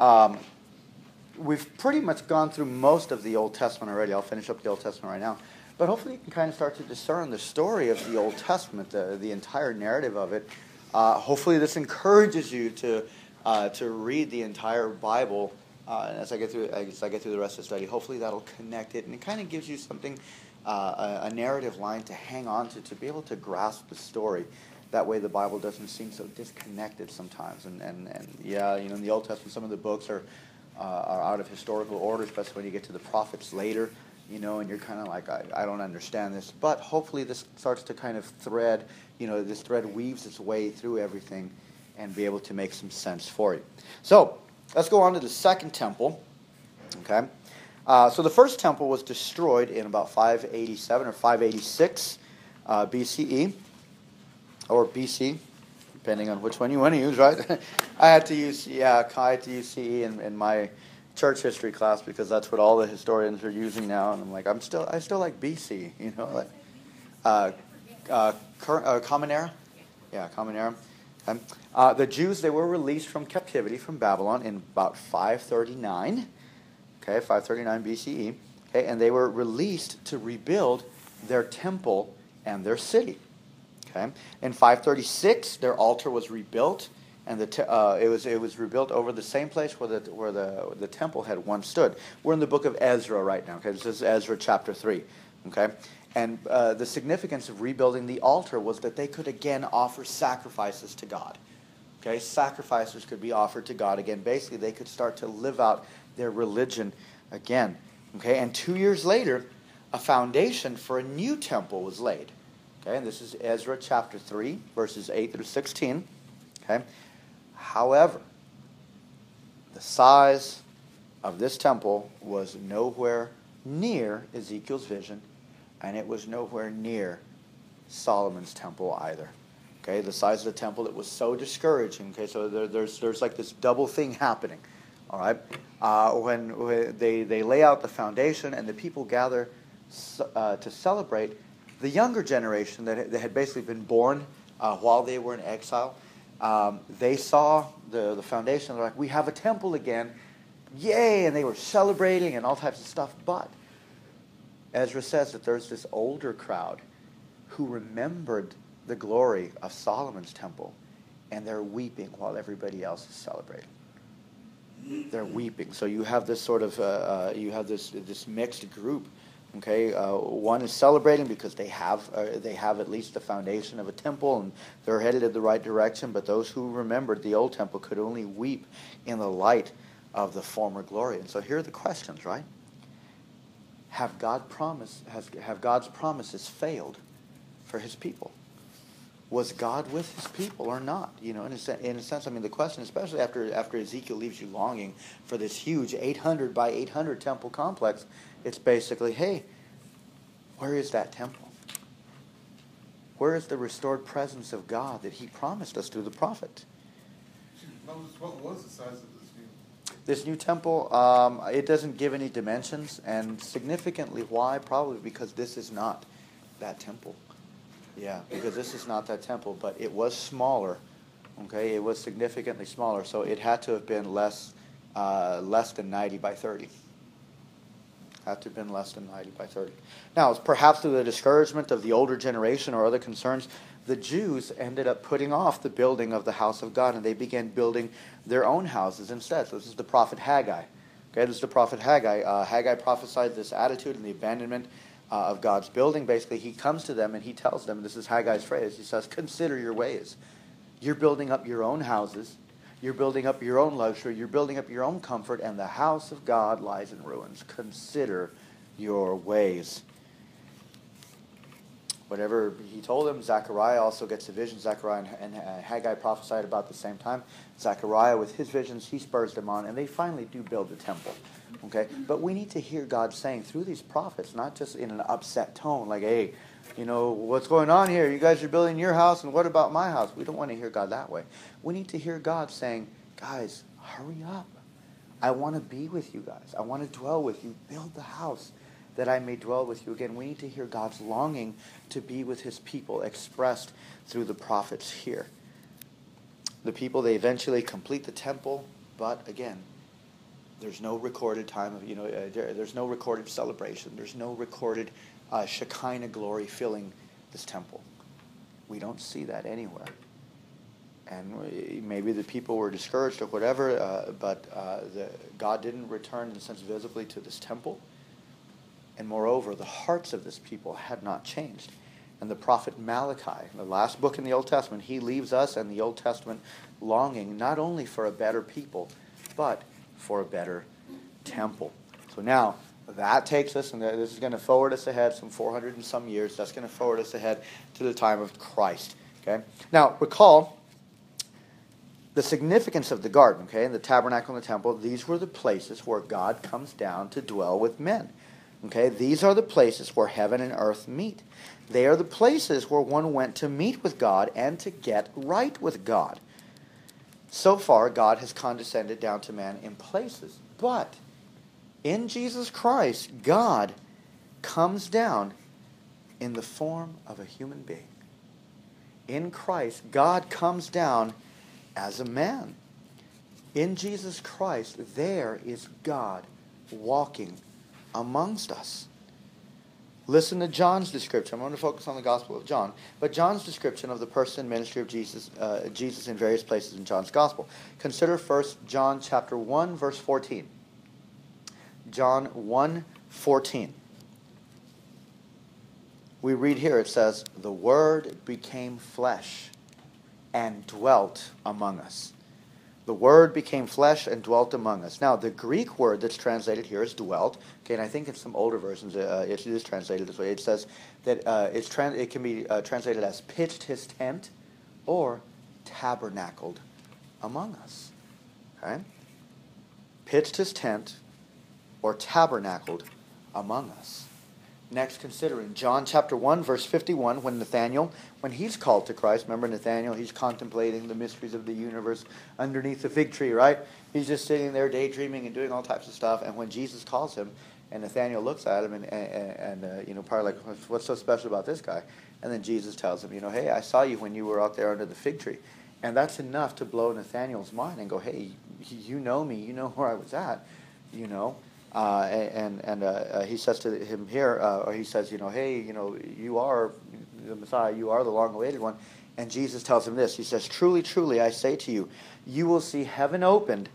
Um, we've pretty much gone through most of the Old Testament already. I'll finish up the Old Testament right now. But hopefully, you can kind of start to discern the story of the Old Testament, the, the entire narrative of it. Uh, hopefully, this encourages you to, uh, to read the entire Bible. Uh, as I get through, as I get through the rest of the study, hopefully that'll connect it, and it kind of gives you something, uh, a, a narrative line to hang on to, to be able to grasp the story. That way, the Bible doesn't seem so disconnected sometimes. And, and, and yeah, you know, in the Old Testament, some of the books are uh, are out of historical order, especially when you get to the prophets later, you know, and you're kind of like, I, I don't understand this. But hopefully this starts to kind of thread, you know, this thread weaves its way through everything and be able to make some sense for you. So let's go on to the second temple, okay? Uh, so the first temple was destroyed in about 587 or 586 uh, BCE, or BC, depending on which one you want to use, right? I had to use, yeah, I had to use CE in, in my church history class because that's what all the historians are using now. And I'm like, I'm still, I still like BC, you know, like, uh, uh, current, uh, Common Era? Yeah, Common Era. Okay. Uh, the Jews, they were released from captivity from Babylon in about 539, okay, 539 BCE, okay, and they were released to rebuild their temple and their city. Okay, in 536, their altar was rebuilt, and the te- uh, it was it was rebuilt over the same place where the where the the temple had once stood. We're in the book of Ezra right now. Okay, this is Ezra chapter three. Okay, and uh, the significance of rebuilding the altar was that they could again offer sacrifices to God. Okay, sacrifices could be offered to God again. Basically, they could start to live out their religion again. Okay, and two years later, a foundation for a new temple was laid. Okay, and this is Ezra chapter 3, verses 8 through 16. Okay. However, the size of this temple was nowhere near Ezekiel's vision, and it was nowhere near Solomon's temple either. Okay, the size of the temple, it was so discouraging. Okay, so there, there's, there's like this double thing happening. All right, uh, when, when they, they lay out the foundation and the people gather uh, to celebrate, the younger generation that, that had basically been born uh, while they were in exile, um, they saw the, the foundation. They're like, we have a temple again. Yay! And they were celebrating and all types of stuff. But Ezra says that there's this older crowd who remembered the glory of Solomon's temple, and they're weeping while everybody else is celebrating. They're weeping. So you have this sort of uh, uh, you have this this mixed group Okay, uh, one is celebrating because they have uh, they have at least the foundation of a temple and they're headed in the right direction. But those who remembered the old temple could only weep in the light of the former glory. And so here are the questions, right? Have God promise has have God's promises failed for His people? Was God with His people or not? You know, in a, in a sense, I mean, the question, especially after after Ezekiel leaves you longing for this huge 800 by 800 temple complex it's basically, hey, where is that temple? Where is the restored presence of God that He promised us through the prophet? What was the size of this new? This new temple, um, it doesn't give any dimensions, and significantly, why? Probably because this is not that temple. Yeah, because this is not that temple, but it was smaller. Okay, it was significantly smaller, so it had to have been less, uh, less than 90 by 30 have been less than 90 by 30. Now, perhaps through the discouragement of the older generation or other concerns, the Jews ended up putting off the building of the house of God and they began building their own houses instead. So this is the prophet Haggai. Okay, this is the prophet Haggai. Uh, Haggai prophesied this attitude and the abandonment uh, of God's building. Basically, he comes to them and he tells them, this is Haggai's phrase, he says, Consider your ways. You're building up your own houses you're building up your own luxury. You're building up your own comfort, and the house of God lies in ruins. Consider your ways. Whatever he told them, Zechariah also gets a vision. Zechariah and, Haggai prophesied about the same time. Zechariah, with his visions, he spurs them on, and they finally do build the temple. Okay? But we need to hear God saying through these prophets, not just in an upset tone, like, hey, you know, what's going on here? You guys are building your house, and what about my house? We don't want to hear God that way. We need to hear God saying, guys, hurry up. I want to be with you guys. I want to dwell with you. Build the house that I may dwell with you. Again, we need to hear God's longing to be with his people expressed through the prophets here. The people, they eventually complete the temple, but again, There's no recorded time of, you know, uh, there, there's no recorded celebration. There's no recorded uh, Shekinah glory filling this temple. We don't see that anywhere. And maybe the people were discouraged or whatever, uh, but uh, the, God didn't return, in a sense, visibly to this temple. And moreover, the hearts of this people had not changed. And the prophet Malachi, the last book in the Old Testament, he leaves us and the Old Testament longing not only for a better people, but for a better temple. So now, that takes us, and this is going to forward us ahead some 400 and some years. That's going to forward us ahead to the time of Christ. Okay. Now, recall the significance of the garden, okay, and the tabernacle and the temple. These were the places where God comes down to dwell with men. Okay, these are the places where heaven and earth meet. They are the places where one went to meet with God and to get right with God. So far, God has condescended down to man in places. But in Jesus Christ, God comes down in the form of a human being. In Christ, God comes down as a man. In Jesus Christ, there is God walking amongst us. Listen to John's description. I'm going to focus on the Gospel of John, but John's description of the person and ministry of Jesus, uh, Jesus in various places in John's Gospel. Consider first John chapter 1, verse 14. John 1, 14. We read here, it says, The Word became flesh and dwelt among us. The Word became flesh and dwelt among us. Now, the Greek word that's translated here is dwelt. Okay, and I think in some older versions uh, it is translated this way. It says that uh, it's it can be uh, translated as pitched his tent or tabernacled among us. Okay? Pitched his tent or tabernacled among us. Next, consider in John chapter 1, verse 51, when Nathanael, when he's called to Christ, remember Nathanael, he's contemplating the mysteries of the universe underneath the fig tree, right? He's just sitting there daydreaming and doing all types of stuff. And when Jesus calls him, and Nathanael looks at him and, and, and uh, you know, probably like, what's so special about this guy? And then Jesus tells him, you know, hey, I saw you when you were out there under the fig tree. And that's enough to blow Nathanael's mind and go, hey, you know me, you know where I was at, you know. Uh, and and uh, uh, he says to him here, uh, or he says, you know, hey, you know, you are the Messiah, you are the long-awaited one. And Jesus tells him this. He says, "Truly, truly, I say to you, you will see heaven opened,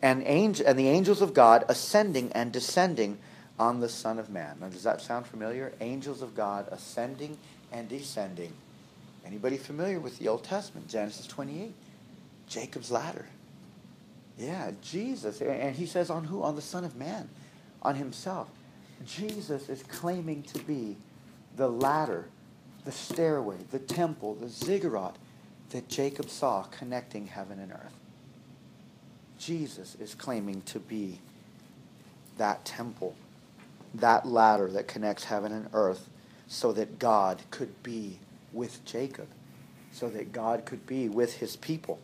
and angel and the angels of God ascending and descending on the Son of Man." Now, does that sound familiar? Angels of God ascending and descending. Anybody familiar with the Old Testament? Genesis 28, Jacob's ladder. Yeah, Jesus. And he says, on who? On the Son of Man, on himself. Jesus is claiming to be the ladder, the stairway, the temple, the ziggurat that Jacob saw connecting heaven and earth. Jesus is claiming to be that temple, that ladder that connects heaven and earth, so that God could be with Jacob, so that God could be with his people.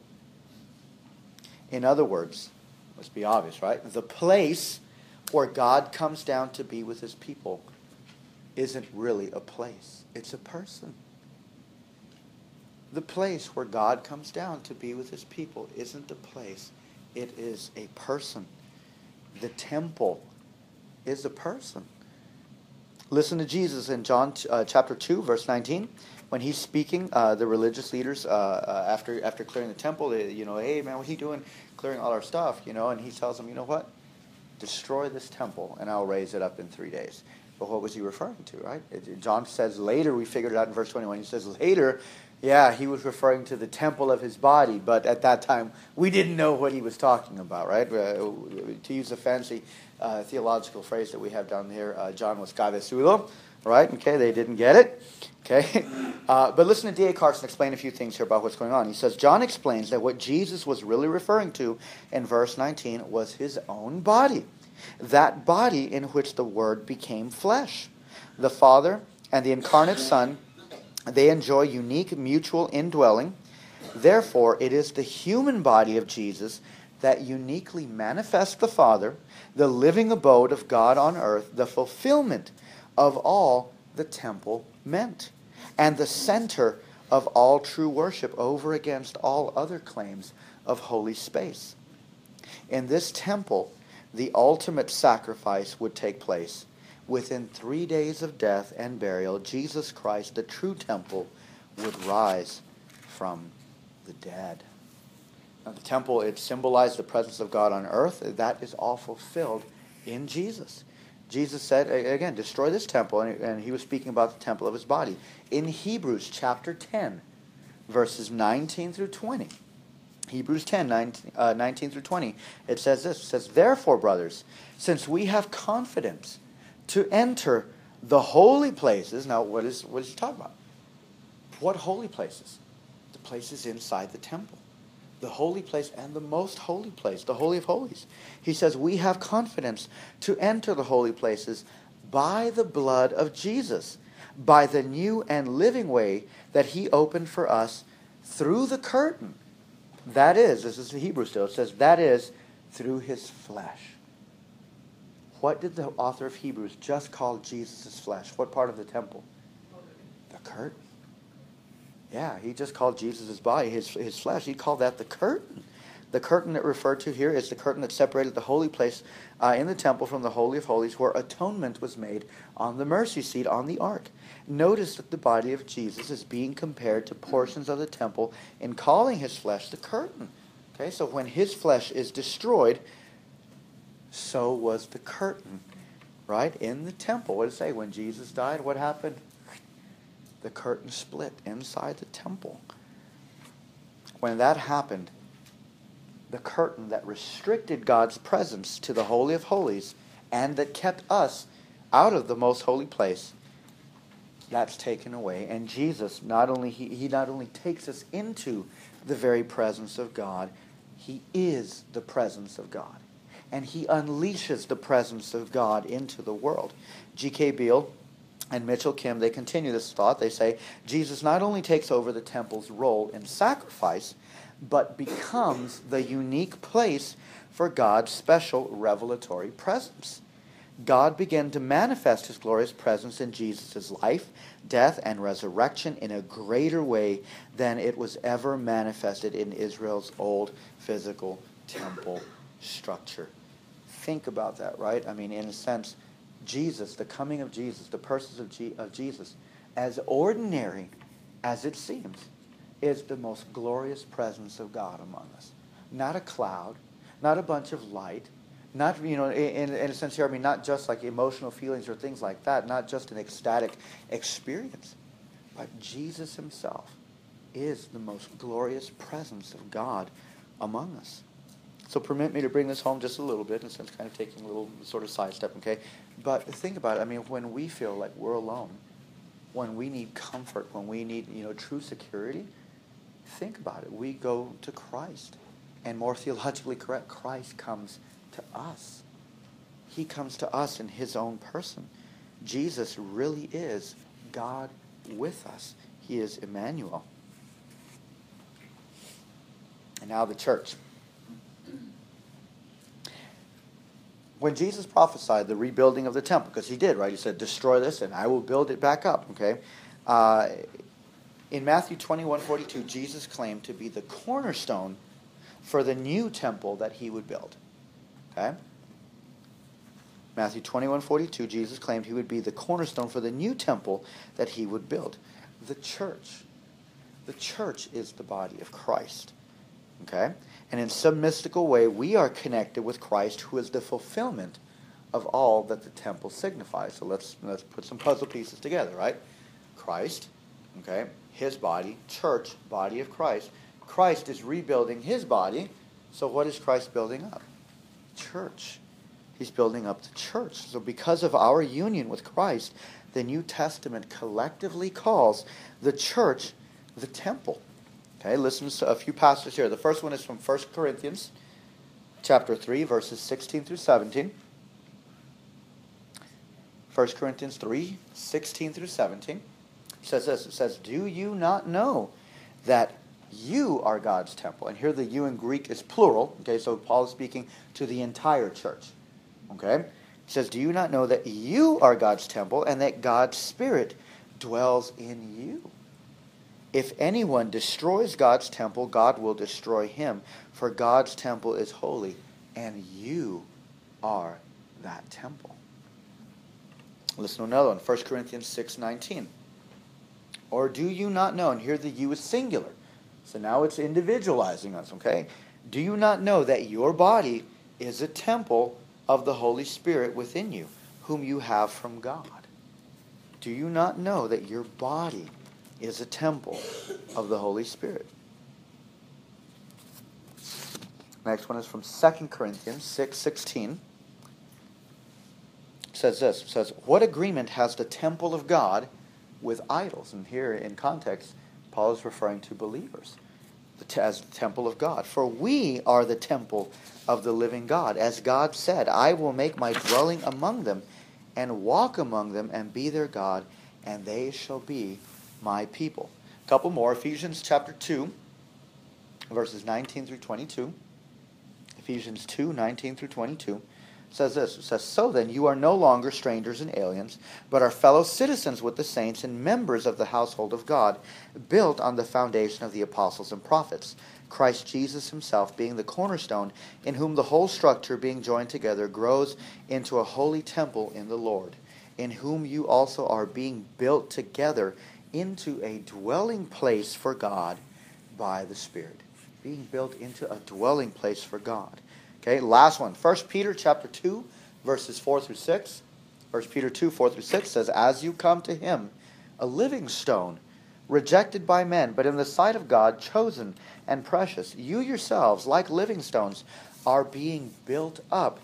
In other words, must be obvious, right? The place where God comes down to be with his people isn't really a place, it's a person. The place where God comes down to be with his people isn't a place, it is a person. The temple is a person. Listen to Jesus in John uh, chapter 2, verse 19 when he's speaking, uh, the religious leaders, uh, uh, after after clearing the temple, they, you know, hey man, what are you doing, clearing all our stuff, you know? And he tells them, you know what, destroy this temple, and I'll raise it up in three days. But what was he referring to, right? It, John says later, we figured it out in verse 21. He says later, yeah, he was referring to the temple of his body, but at that time we didn't know what he was talking about, right? Uh, to use a fancy uh, theological phrase that we have down here, uh, John was cabezudo, right? Okay, they didn't get it. Okay? Uh, but listen to D.A. Carson explain a few things here about what's going on. He says, John explains that what Jesus was really referring to in verse 19 was his own body, that body in which the Word became flesh. The Father and the incarnate Son, they enjoy unique mutual indwelling. Therefore, it is the human body of Jesus that uniquely manifests the Father, the living abode of God on earth, the fulfillment of all the temple meant, and the center of all true worship over against all other claims of holy space. In this temple, the ultimate sacrifice would take place. Within three days of death and burial, Jesus Christ, the true temple, would rise from the dead. Now, the temple, it symbolized the presence of God on earth. That is all fulfilled in Jesus. Jesus said, again, destroy this temple, and he was speaking about the temple of his body. In Hebrews chapter 10, verses 19 through 20, Hebrews 10, 19, uh, 19 through 20, it says this. It says, Therefore, brothers, since we have confidence to enter the holy places. Now, what is, what is he talking about? What holy places? The places inside the temple. The holy place and the most holy place, the Holy of Holies. He says, We have confidence to enter the holy places by the blood of Jesus, by the new and living way that he opened for us through the curtain that is, this is the Hebrew still, it says, that is through his flesh. What did the author of Hebrews just call Jesus' flesh? What part of the temple? The curtain. Yeah, he just called Jesus' body, his, his flesh. He called that the curtain. The curtain that referred to here is the curtain that separated the holy place uh, in the temple from the Holy of Holies, where atonement was made on the mercy seat on the ark. Notice that the body of Jesus is being compared to portions of the temple in calling his flesh the curtain. Okay, so when his flesh is destroyed, so was the curtain, right, in the temple. What did it say? When Jesus died, what happened? The curtain split inside the temple. When that happened, the curtain that restricted God's presence to the Holy of Holies and that kept us out of the most holy place that's taken away. And jesus not only he, he not only takes us into the very presence of god he is the presence of god. And he unleashes the presence of god into the world. G.k beale and mitchell kim they continue this thought they say jesus not only takes over the temple's role in sacrifice but becomes the unique place for god's special revelatory presence God began to manifest his glorious presence in Jesus' life, death, and resurrection in a greater way than it was ever manifested in Israel's old physical temple structure. Think about that, right? I mean, in a sense, Jesus, the coming of Jesus, the persons of, G- of Jesus, as ordinary as it seems, is the most glorious presence of God among us. Not a cloud, not a bunch of light, not you know in, in a sense here i mean not just like emotional feelings or things like that not just an ecstatic experience but jesus himself is the most glorious presence of god among us so permit me to bring this home just a little bit in a sense kind of taking a little sort of sidestep okay but think about it i mean when we feel like we're alone when we need comfort when we need you know true security think about it we go to christ and more theologically correct christ comes to us. He comes to us in his own person. Jesus really is God with us. He is Emmanuel. And now the church. When Jesus prophesied the rebuilding of the temple, because he did, right? He said, destroy this and I will build it back up, okay? Uh, in Matthew 21 42, Jesus claimed to be the cornerstone for the new temple that he would build. Okay? Matthew 21 42, Jesus claimed he would be the cornerstone for the new temple that he would build. The church. The church is the body of Christ. Okay? And in some mystical way, we are connected with Christ, who is the fulfillment of all that the temple signifies. So let's, let's put some puzzle pieces together, right? Christ, okay? His body, church, body of Christ. Christ is rebuilding his body. So what is Christ building up? church. He's building up the church. So, because of our union with Christ, the New Testament collectively calls the church the temple. Okay, listen to a few passages here. The first one is from 1 Corinthians chapter 3, verses 16 through 17. 1 Corinthians 3, 16 through 17. It says this. It says, Do you not know that you are God's temple. And here the you in Greek is plural. Okay, so Paul is speaking to the entire church. Okay? He says, Do you not know that you are God's temple and that God's Spirit dwells in you? If anyone destroys God's temple, God will destroy him, for God's temple is holy, and you are that temple. Listen to another one, 1 Corinthians 6:19. Or do you not know, and here the you is singular. So now it's individualizing us, okay? Do you not know that your body is a temple of the Holy Spirit within you, whom you have from God? Do you not know that your body is a temple of the Holy Spirit? Next one is from 2 Corinthians 6 16. It says this it says, What agreement has the temple of God with idols? And here in context, Paul is referring to believers as the temple of God. For we are the temple of the living God. As God said, I will make my dwelling among them and walk among them and be their God, and they shall be my people. A couple more. Ephesians chapter 2, verses 19 through 22. Ephesians 2 19 through 22 says this it says so then you are no longer strangers and aliens but are fellow citizens with the saints and members of the household of god built on the foundation of the apostles and prophets christ jesus himself being the cornerstone in whom the whole structure being joined together grows into a holy temple in the lord in whom you also are being built together into a dwelling place for god by the spirit being built into a dwelling place for God. Okay, last one. 1 Peter chapter 2, verses 4 through 6. 1 Peter 2, 4 through 6 says, As you come to him, a living stone, rejected by men, but in the sight of God, chosen and precious, you yourselves, like living stones, are being built up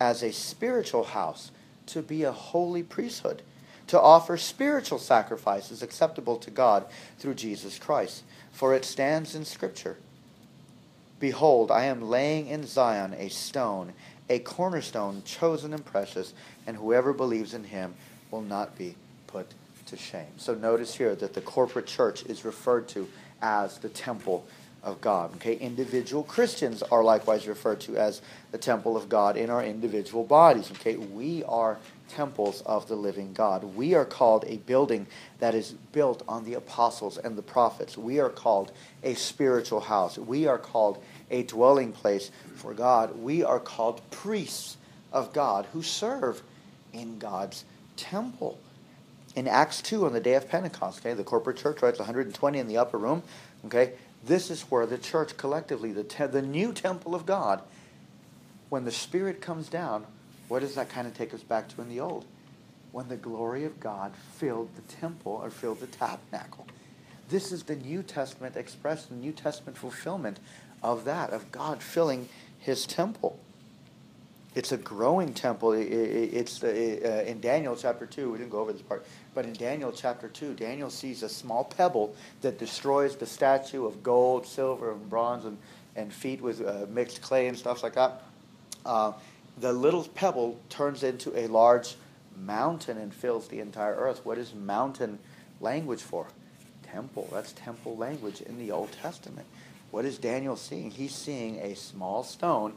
as a spiritual house to be a holy priesthood, to offer spiritual sacrifices acceptable to God through Jesus Christ. For it stands in Scripture. Behold, I am laying in Zion a stone, a cornerstone, chosen and precious, and whoever believes in him will not be put to shame. So notice here that the corporate church is referred to as the temple of God. Okay, individual Christians are likewise referred to as the temple of God in our individual bodies. Okay, we are temples of the living God. We are called a building that is built on the apostles and the prophets. We are called a spiritual house. We are called a dwelling place for God. We are called priests of God who serve in God's temple. In Acts 2 on the day of Pentecost, okay, the corporate church, right, 120 in the upper room, okay, this is where the church collectively, the, te- the new temple of God, when the Spirit comes down, what does that kind of take us back to in the old? When the glory of God filled the temple or filled the tabernacle. This is the New Testament expressed, the New Testament fulfillment of that, of God filling his temple. It's a growing temple. It's uh, in Daniel chapter 2, we didn't go over this part, but in Daniel chapter 2, Daniel sees a small pebble that destroys the statue of gold, silver, and bronze, and, and feet with uh, mixed clay and stuff like that. Uh, the little pebble turns into a large mountain and fills the entire earth. What is mountain language for? Temple. That's temple language in the Old Testament. What is Daniel seeing? He's seeing a small stone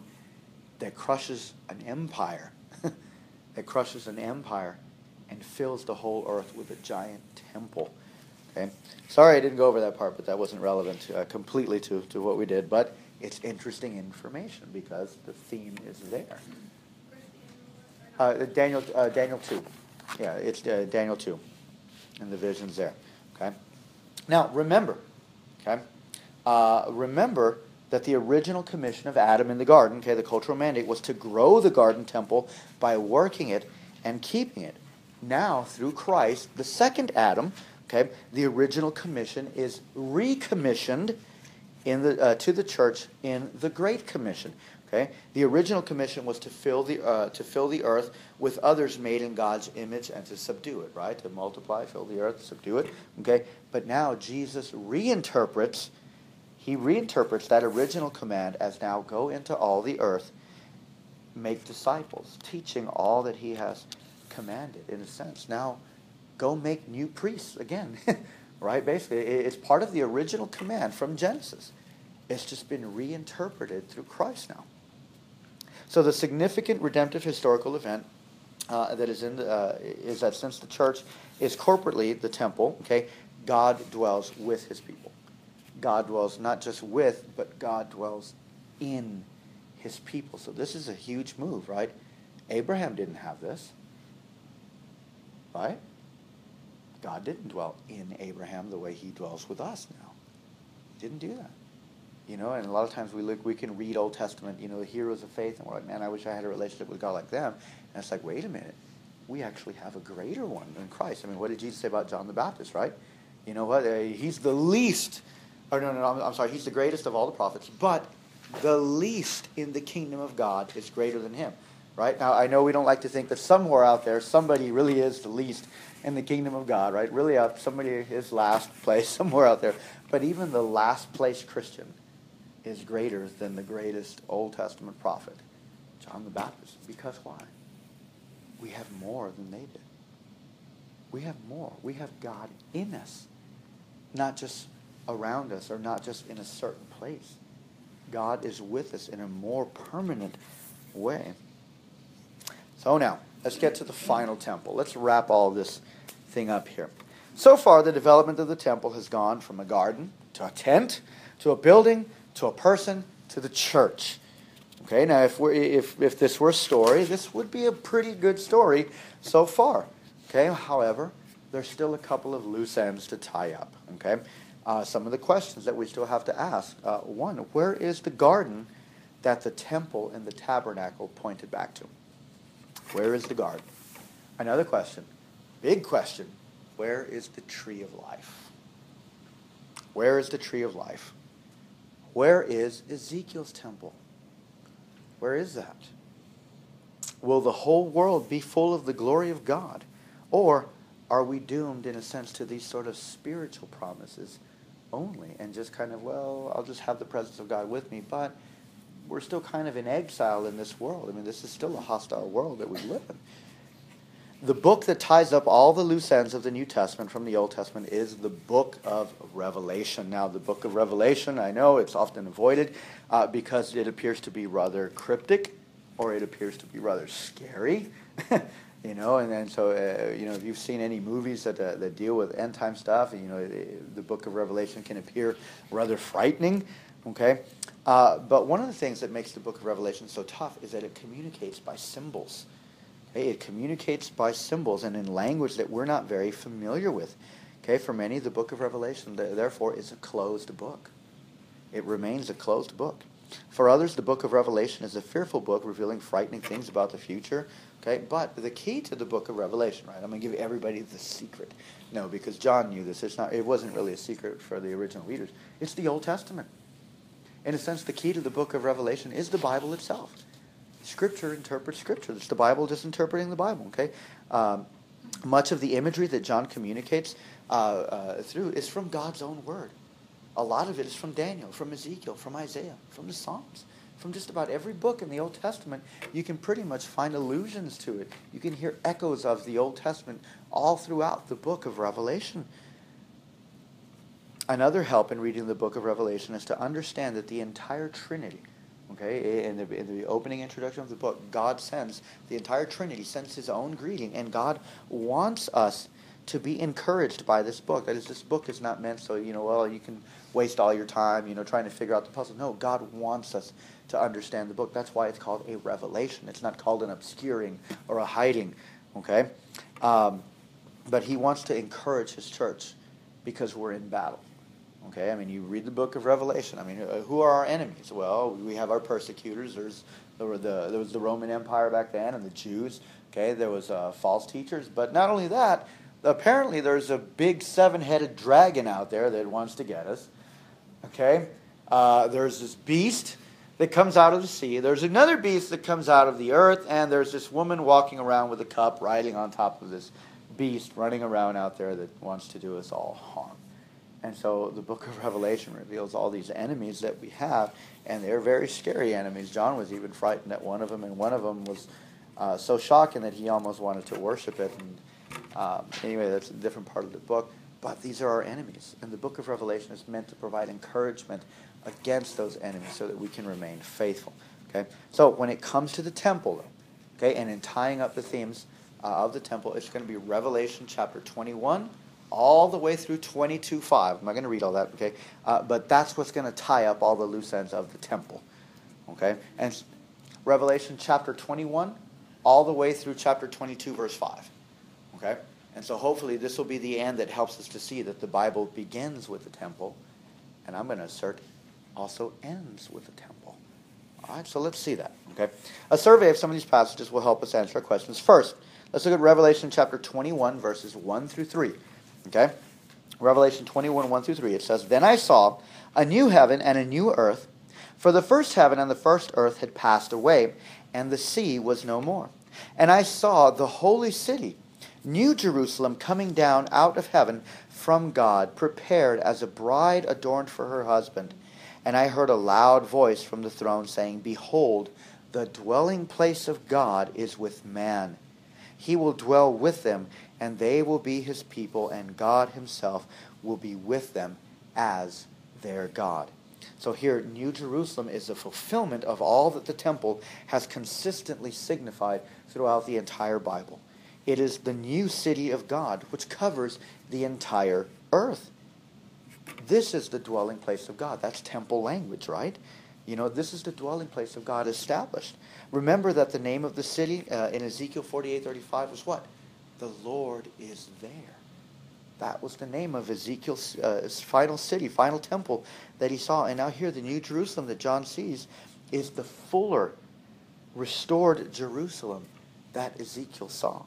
that crushes an empire, that crushes an empire and fills the whole earth with a giant temple. Okay? Sorry I didn't go over that part, but that wasn't relevant uh, completely to, to what we did. But it's interesting information because the theme is there. Uh, Daniel, uh, Daniel 2. Yeah, it's uh, Daniel 2. And the vision's there. Okay? Now, remember, okay? Uh, remember that the original commission of Adam in the garden, okay, the cultural mandate, was to grow the garden temple by working it and keeping it. Now, through Christ, the second Adam, okay, the original commission is recommissioned in the, uh, to the church in the Great Commission. Okay, the original commission was to fill the uh, to fill the earth with others made in God's image and to subdue it. Right, to multiply, fill the earth, subdue it. Okay, but now Jesus reinterprets he reinterprets that original command as now go into all the earth, make disciples, teaching all that he has commanded, in a sense. Now, go make new priests again, right? Basically, it's part of the original command from Genesis. It's just been reinterpreted through Christ now. So, the significant redemptive historical event uh, that is in the, uh, is that since the church is corporately the temple, okay, God dwells with his people. God dwells not just with, but God dwells in his people. So this is a huge move, right? Abraham didn't have this. Right? God didn't dwell in Abraham the way he dwells with us now. He didn't do that. You know, and a lot of times we look, we can read Old Testament, you know, the heroes of faith, and we're like, man, I wish I had a relationship with God like them. And it's like, wait a minute, we actually have a greater one than Christ. I mean, what did Jesus say about John the Baptist, right? You know what? Uh, he's the least, or no, no, no, I'm, I'm sorry, he's the greatest of all the prophets, but the least in the kingdom of God is greater than him, right? Now, I know we don't like to think that somewhere out there somebody really is the least in the kingdom of God, right? Really, uh, somebody is last place somewhere out there. But even the last place Christian is greater than the greatest Old Testament prophet, John the Baptist. Because why? We have more than they did. We have more. We have God in us, not just around us are not just in a certain place. God is with us in a more permanent way. So now, let's get to the final temple. Let's wrap all this thing up here. So far, the development of the temple has gone from a garden to a tent to a building to a person to the church. Okay, now if, we if, if this were a story, this would be a pretty good story so far. Okay, however, there's still a couple of loose ends to tie up. Okay, uh, some of the questions that we still have to ask. Uh, one, where is the garden that the temple and the tabernacle pointed back to? Where is the garden? Another question, big question, where is the tree of life? Where is the tree of life? Where is Ezekiel's temple? Where is that? Will the whole world be full of the glory of God? Or are we doomed, in a sense, to these sort of spiritual promises only and just kind of, well, I'll just have the presence of God with me, but we're still kind of in exile in this world. I mean, this is still a hostile world that we live in the book that ties up all the loose ends of the New Testament from the Old Testament is the book of Revelation. Now, the book of Revelation, I know it's often avoided uh, because it appears to be rather cryptic or it appears to be rather scary. you know, and then so, uh, you know, if you've seen any movies that, uh, that deal with end time stuff, you know, the book of Revelation can appear rather frightening. Okay? Uh, but one of the things that makes the book of Revelation so tough is that it communicates by symbols. Okay, it communicates by symbols and in language that we're not very familiar with. Okay, for many, the book of Revelation, therefore, is a closed book. It remains a closed book. For others, the book of Revelation is a fearful book revealing frightening things about the future. Okay, but the key to the book of Revelation, right? I'm going to give everybody the secret. No, because John knew this. It's not. It wasn't really a secret for the original readers. It's the Old Testament. In a sense, the key to the book of Revelation is the Bible itself. Scripture interprets Scripture. It's the Bible just interpreting the Bible. Okay, um, much of the imagery that John communicates uh, uh, through is from God's own Word. A lot of it is from Daniel, from Ezekiel, from Isaiah, from the Psalms, from just about every book in the Old Testament. You can pretty much find allusions to it. You can hear echoes of the Old Testament all throughout the book of Revelation. Another help in reading the book of Revelation is to understand that the entire Trinity Okay, in the, in the opening introduction of the book, God sends, the entire Trinity sends his own greeting, and God wants us to be encouraged by this book. That is, this book is not meant so, you know, well, you can waste all your time, you know, trying to figure out the puzzle. No, God wants us to understand the book. That's why it's called a revelation. It's not called an obscuring or a hiding, okay? Um, but he wants to encourage his church because we're in battle. Okay, I mean, you read the book of Revelation. I mean, uh, who are our enemies? Well, we have our persecutors. There's there, were the, there was the Roman Empire back then and the Jews. Okay, there was uh, false teachers. But not only that, apparently there's a big seven-headed dragon out there that wants to get us. Okay, uh, there's this beast that comes out of the sea. There's another beast that comes out of the earth, and there's this woman walking around with a cup, riding on top of this beast, running around out there that wants to do us all harm. And so the book of Revelation reveals all these enemies that we have, and they're very scary enemies. John was even frightened at one of them, and one of them was uh, so shocking that he almost wanted to worship it. And um, anyway, that's a different part of the book. But these are our enemies, and the book of Revelation is meant to provide encouragement against those enemies so that we can remain faithful. Okay, so when it comes to the temple, okay, and in tying up the themes uh, of the temple, it's going to be Revelation chapter 21 all the way through 22.5. I'm not going to read all that, okay? Uh, but that's what's going to tie up all the loose ends of the temple, okay? And Revelation chapter 21 all the way through chapter 22, verse 5. Okay? And so hopefully this will be the end that helps us to see that the Bible begins with the temple, and I'm going to assert also ends with a temple. All right, so let's see that. Okay? A survey of some of these passages will help us answer our questions. First, let's look at Revelation chapter 21, verses 1 through 3. Okay? Revelation 21, 1 through 3. It says, Then I saw a new heaven and a new earth, for the first heaven and the first earth had passed away, and the sea was no more. And I saw the holy city, New Jerusalem, coming down out of heaven from God, prepared as a bride adorned for her husband. And I heard a loud voice from the throne saying, Behold, the dwelling place of God is with man. He will dwell with them, and they will be his people, and God himself will be with them as their God. So here, New Jerusalem is the fulfillment of all that the temple has consistently signified throughout the entire Bible. It is the new city of God, which covers the entire earth. This is the dwelling place of God. That's temple language, right? You know, this is the dwelling place of God established. Remember that the name of the city uh, in Ezekiel 48:35 was what? The Lord is there. That was the name of Ezekiel's uh, final city, final temple that he saw. And now here, the New Jerusalem that John sees is the fuller, restored Jerusalem that Ezekiel saw.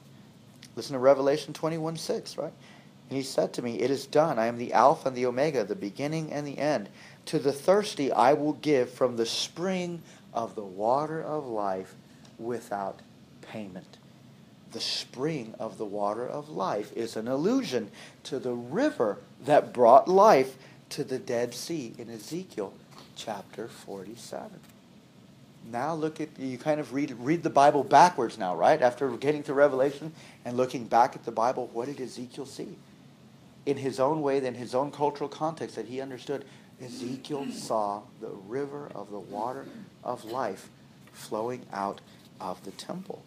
Listen to Revelation 21 6, right? And he said to me, It is done. I am the Alpha and the Omega, the beginning and the end. To the thirsty I will give from the spring of the water of life without payment. The spring of the water of life is an allusion to the river that brought life to the Dead Sea in Ezekiel chapter 47. Now look at you kind of read read the Bible backwards now, right? After getting to Revelation and looking back at the Bible, what did Ezekiel see? In his own way, in his own cultural context that he understood, Ezekiel saw the river of the water of life flowing out of the temple.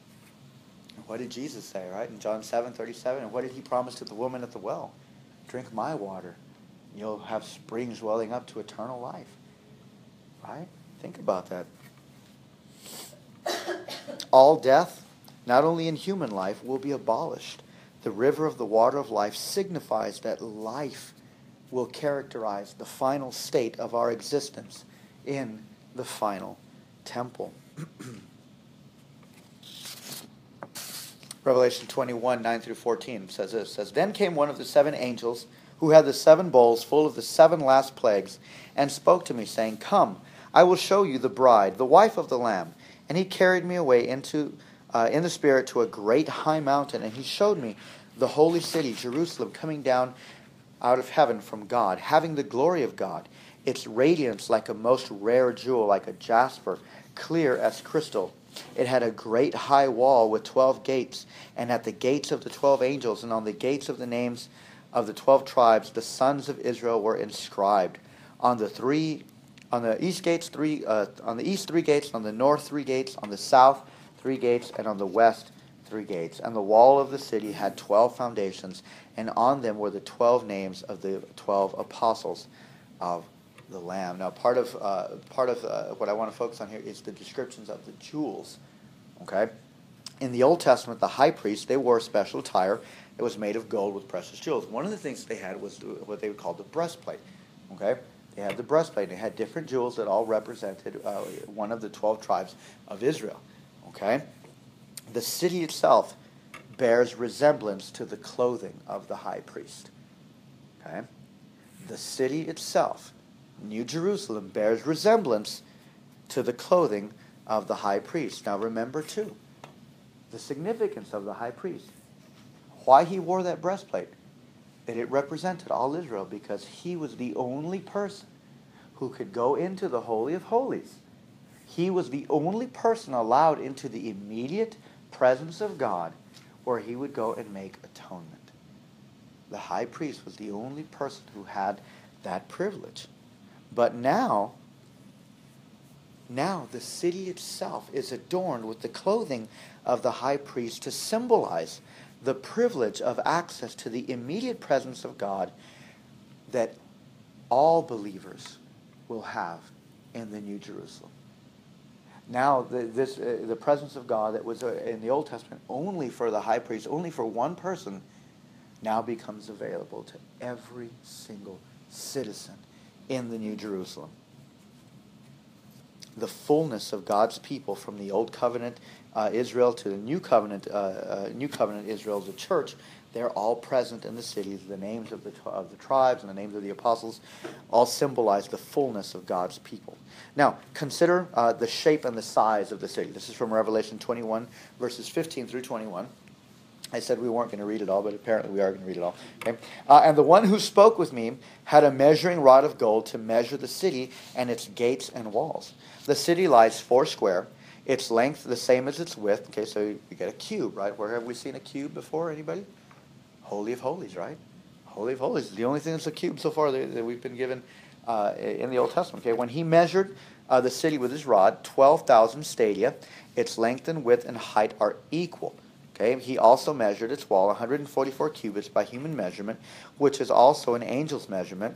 What did Jesus say, right? In John 7 37, and what did he promise to the woman at the well? Drink my water. You'll have springs welling up to eternal life. Right? Think about that. All death, not only in human life, will be abolished. The river of the water of life signifies that life will characterize the final state of our existence in the final temple. Revelation 21, 9 through 14 says this says, Then came one of the seven angels who had the seven bowls full of the seven last plagues, and spoke to me, saying, Come, I will show you the bride, the wife of the Lamb. And he carried me away into uh, in the spirit to a great high mountain, and he showed me the holy city, Jerusalem, coming down out of heaven from God, having the glory of God, its radiance like a most rare jewel, like a jasper, clear as crystal. It had a great high wall with twelve gates, and at the gates of the twelve angels, and on the gates of the names of the twelve tribes, the sons of Israel were inscribed. On the three, on the east gates, three, uh, on the east three gates, on the north three gates, on the south three gates, and on the west three gates. And the wall of the city had twelve foundations, and on them were the twelve names of the twelve apostles of the Lamb. Now, part of uh, part of uh, what I want to focus on here is the descriptions of the jewels. Okay, in the Old Testament, the high priest they wore a special attire. It was made of gold with precious jewels. One of the things they had was what they would call the breastplate. Okay, they had the breastplate. They had different jewels that all represented uh, one of the twelve tribes of Israel. Okay, the city itself bears resemblance to the clothing of the high priest. Okay? The city itself, New Jerusalem, bears resemblance to the clothing of the high priest. Now remember, too, the significance of the high priest. Why he wore that breastplate. That it represented all Israel because he was the only person who could go into the Holy of Holies. He was the only person allowed into the immediate presence of God where he would go and make atonement. The high priest was the only person who had that privilege. But now, now the city itself is adorned with the clothing of the high priest to symbolize the privilege of access to the immediate presence of God that all believers will have in the New Jerusalem. Now the, this uh, the presence of God that was uh, in the Old Testament only for the high priest, only for one person, now becomes available to every single citizen in the New Jerusalem. The fullness of God's people from the Old Covenant uh, Israel to the New Covenant uh, uh, New Covenant Israel, the church, they're all present in the cities. The names of the, of the tribes and the names of the apostles all symbolize the fullness of God's people. Now, consider uh, the shape and the size of the city. This is from Revelation 21, verses 15 through 21. I said we weren't going to read it all, but apparently we are going to read it all. Okay? Uh, and the one who spoke with me had a measuring rod of gold to measure the city and its gates and walls. The city lies four square, its length the same as its width. Okay, so you get a cube, right? Where have we seen a cube before? Anybody? Holy of Holies, right? Holy of Holies. The only thing that's a cube so far that, that we've been given uh, in the Old Testament. Okay, when he measured uh, the city with his rod, 12,000 stadia, its length and width and height are equal. Okay, he also measured its wall 144 cubits by human measurement, which is also an angel's measurement.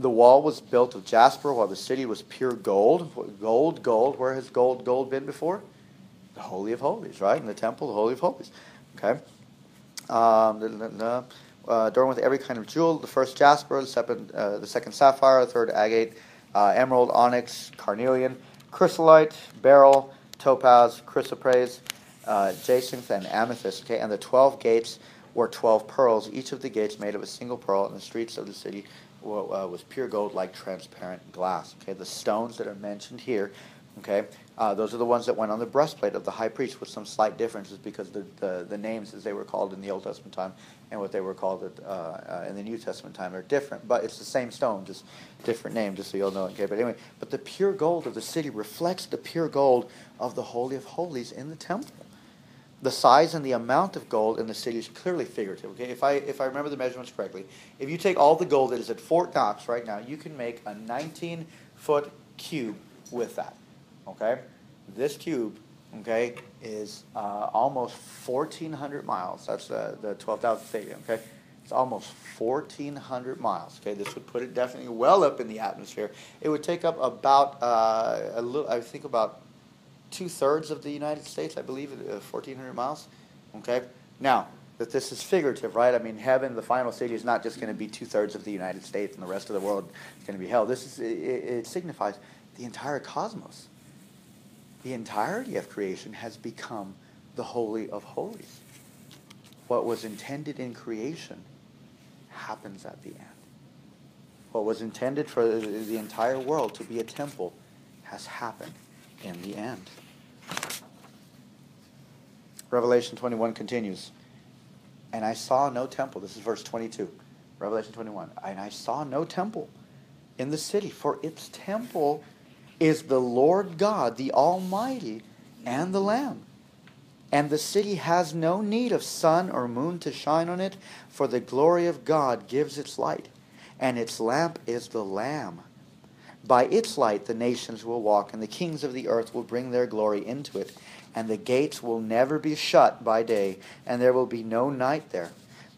The wall was built of jasper, while the city was pure gold. Gold, gold. Where has gold, gold been before? The Holy of Holies, right? In the temple, the Holy of Holies. Okay. Um, uh, adorned with every kind of jewel. The first jasper, the second, uh, the second sapphire, the third agate, uh, emerald, onyx, carnelian, chrysolite, beryl, topaz, chrysoprase, uh, jacinth, and amethyst. Okay, and the twelve gates were twelve pearls. Each of the gates made of a single pearl, and the streets of the city uh, was pure gold like transparent glass. Okay, the stones that are mentioned here, okay, uh, those are the ones that went on the breastplate of the high priest with some slight differences because the, the, the names as they were called in the Old Testament time and what they were called at, uh, uh, in the New Testament time are different. But it's the same stone, just different name, just so you'll know. Okay, but anyway, but the pure gold of the city reflects the pure gold of the Holy of Holies in the temple the size and the amount of gold in the city is clearly figurative. Okay, if I if I remember the measurements correctly, if you take all the gold that is at Fort Knox right now, you can make a 19 foot cube with that. Okay, this cube, okay, is uh, almost 1,400 miles. That's the the 12,000 stadium. Okay, it's almost 1,400 miles. Okay, this would put it definitely well up in the atmosphere. It would take up about uh, a little, I think about two thirds of the United States, I believe, uh, 1,400 miles. Okay? Now, that this is figurative, right? I mean, heaven, the final city, is not just going to be two thirds of the United States and the rest of the world is going to be hell. This is, it, it signifies the entire cosmos. The entirety of creation has become the Holy of Holies. What was intended in creation happens at the end. What was intended for the entire world to be a temple has happened in the end. Revelation 21 continues. And I saw no temple. This is verse 22. Revelation 21. And I saw no temple in the city, for its temple is the Lord God, the Almighty, and the Lamb. And the city has no need of sun or moon to shine on it, for the glory of God gives its light, and its lamp is the Lamb. By its light the nations will walk, and the kings of the earth will bring their glory into it and the gates will never be shut by day, and there will be no night there.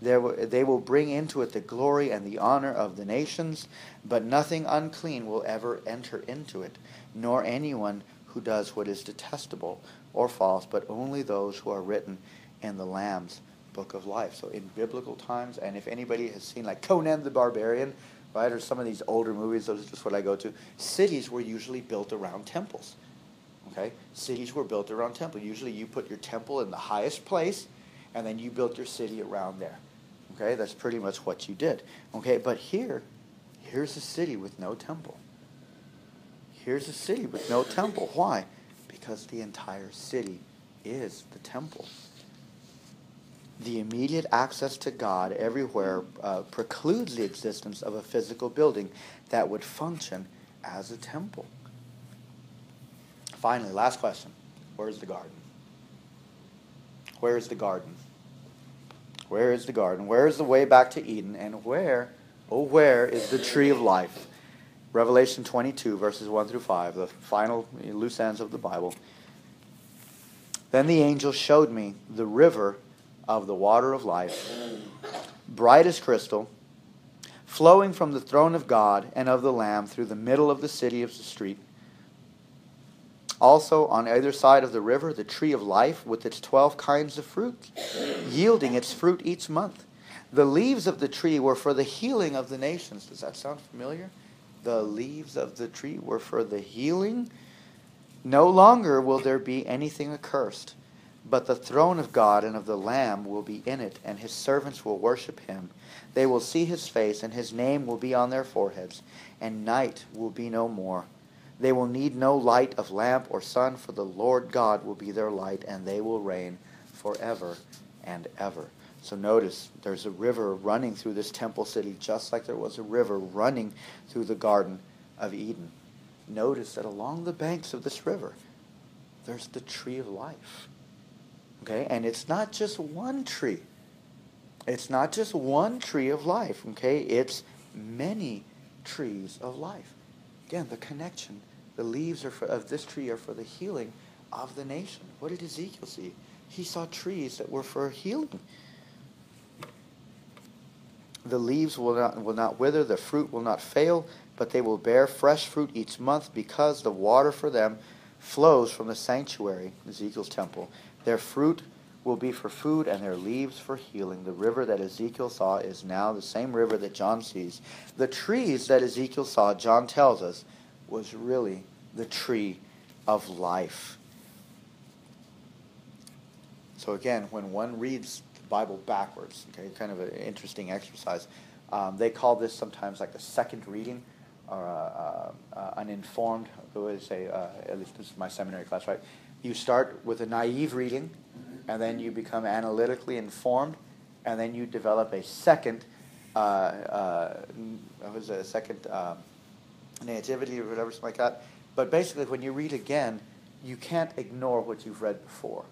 There they will bring into it the glory and the honor of the nations, but nothing unclean will ever enter into it, nor anyone who does what is detestable or false, but only those who are written in the Lamb's book of life. So in biblical times, and if anybody has seen like Conan the Barbarian, right, or some of these older movies, those are just what I go to, cities were usually built around temples. Okay? Cities were built around temple. Usually you put your temple in the highest place and then you built your city around there. Okay? That's pretty much what you did. Okay? But here, here's a city with no temple. Here's a city with no temple. Why? Because the entire city is the temple. The immediate access to God everywhere uh, precludes the existence of a physical building that would function as a temple. Finally, last question. Where's the garden? Where is the garden? Where is the garden? Where is the way back to Eden? And where, oh, where is the tree of life? Revelation 22, verses 1 through 5, the final loose ends of the Bible. Then the angel showed me the river of the water of life, bright as crystal, flowing from the throne of God and of the Lamb through the middle of the city of the street Also, on either side of the river, the tree of life with its twelve kinds of fruit, yielding its fruit each month. The leaves of the tree were for the healing of the nations. Does that sound familiar? The leaves of the tree were for the healing. No longer will there be anything accursed, but the throne of God and of the Lamb will be in it, and his servants will worship him. They will see his face, and his name will be on their foreheads, and night will be no more. They will need no light of lamp or sun, for the Lord God will be their light, and they will reign forever and ever. So notice there's a river running through this temple city, just like there was a river running through the Garden of Eden. Notice that along the banks of this river, there's the tree of life. Okay? And it's not just one tree. It's not just one tree of life. Okay? It's many trees of life. Again, the connection. The leaves are for, of this tree are for the healing of the nation. What did Ezekiel see? He saw trees that were for healing. The leaves will not, will not wither, the fruit will not fail, but they will bear fresh fruit each month because the water for them flows from the sanctuary, Ezekiel's temple. Their fruit will be for food and their leaves for healing. The river that Ezekiel saw is now the same river that John sees. The trees that Ezekiel saw, John tells us, was really the tree of life. So again, when one reads the Bible backwards. Okay, kind of an interesting exercise. Um, they call this sometimes like a second reading or a, a, a, an informed. Who say? Uh, at least this is my seminary class, right? You start with a naive reading, and then you become analytically informed, and then you develop a second. Uh, uh, was a second um, nativity or whatever, something like that. But basically, when you read again, you can't ignore what you've read before.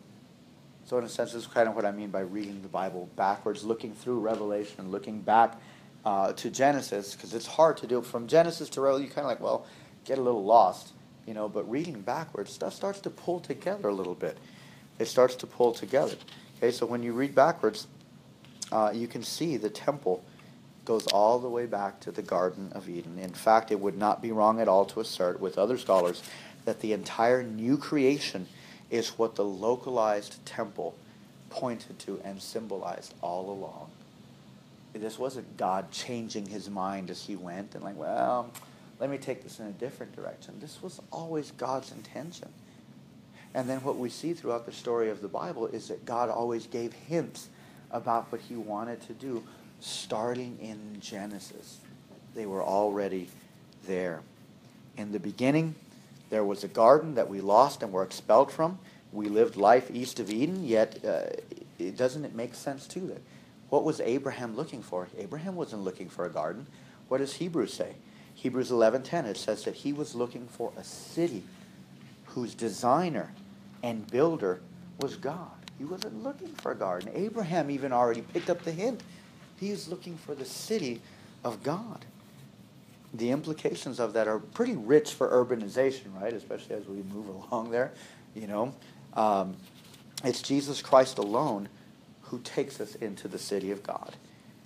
So in a sense, this is kind of what I mean by reading the Bible backwards, looking through Revelation, and looking back uh, to Genesis, because it's hard to do from Genesis to Revelation. You kind of like, well, get a little lost, you know. But reading backwards, stuff starts to pull together a little bit. It starts to pull together. Okay, so when you read backwards, uh, you can see the temple goes all the way back to the Garden of Eden. In fact, it would not be wrong at all to assert, with other scholars, that the entire new creation is what the localized temple pointed to and symbolized all along. This wasn't God changing his mind as he went and like, well, let me take this in a different direction. This was always God's intention. And then what we see throughout the story of the Bible is that God always gave hints about what he wanted to do starting in Genesis. They were already there. In the beginning, there was a garden that we lost and were expelled from. We lived life east of Eden, yet uh, it doesn't it make sense too that what was Abraham looking for? Abraham wasn't looking for a garden. What does Hebrews say? Hebrews 11:10 it says that he was looking for a city whose designer and builder was God. He wasn't looking for a garden. Abraham even already picked up the hint. He is looking for the city of God the implications of that are pretty rich for urbanization, right? Especially as we move along there, you know. Um, it's Jesus Christ alone who takes us into the city of God.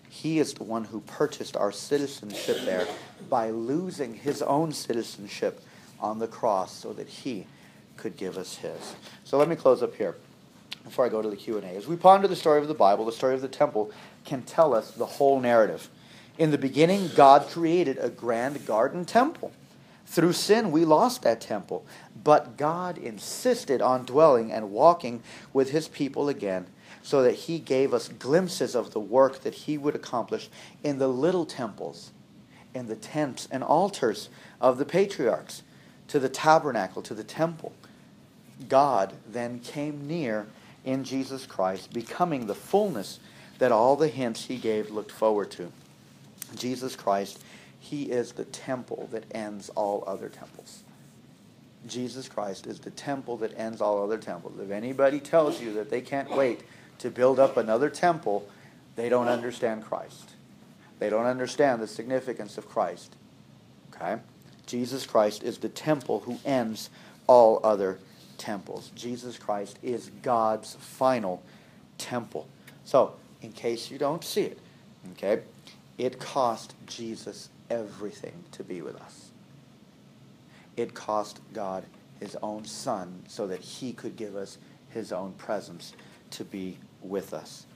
He is the one who purchased our citizenship there by losing his own citizenship on the cross so that he could give us his. So let me close up here before I go to the Q&A. As we ponder the story of the Bible, the story of the temple can tell us the whole narrative. In the beginning, God created a grand garden temple. Through sin, we lost that temple. But God insisted on dwelling and walking with his people again so that he gave us glimpses of the work that he would accomplish in the little temples, in the tents and altars of the patriarchs, to the tabernacle, to the temple. God then came near in Jesus Christ, becoming the fullness that all the hints he gave looked forward to. Jesus Christ, he is the temple that ends all other temples. Jesus Christ is the temple that ends all other temples. If anybody tells you that they can't wait to build up another temple, they don't understand Christ. They don't understand the significance of Christ. Okay? Jesus Christ is the temple who ends all other temples. Jesus Christ is God's final temple. So, in case you don't see it, okay, it cost Jesus everything to be with us. It cost God his own son so that he could give us his own presence to be with us.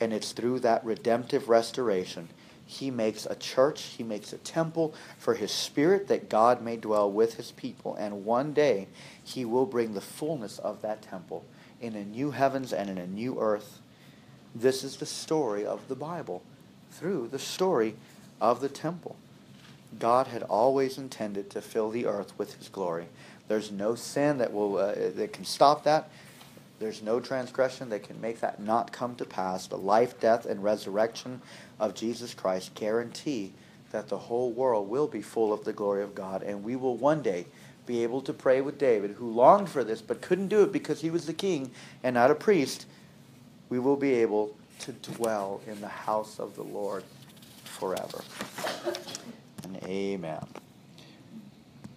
And it's through that redemptive restoration he makes a church, he makes a temple for his spirit that God may dwell with his people. And one day he will bring the fullness of that temple in a new heavens and in a new earth. This is the story of the Bible through the story of the temple. God had always intended to fill the earth with his glory. There's no sin that will uh, that can stop that. There's no transgression that can make that not come to pass. The life, death, and resurrection of Jesus Christ guarantee that the whole world will be full of the glory of God, and we will one day be able to pray with David, who longed for this but couldn't do it because he was the king and not a priest. We will be able to dwell in the house of the Lord forever. And amen.